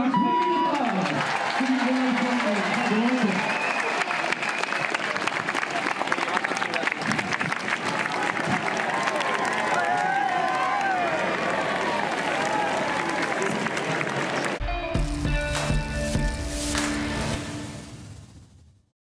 ます。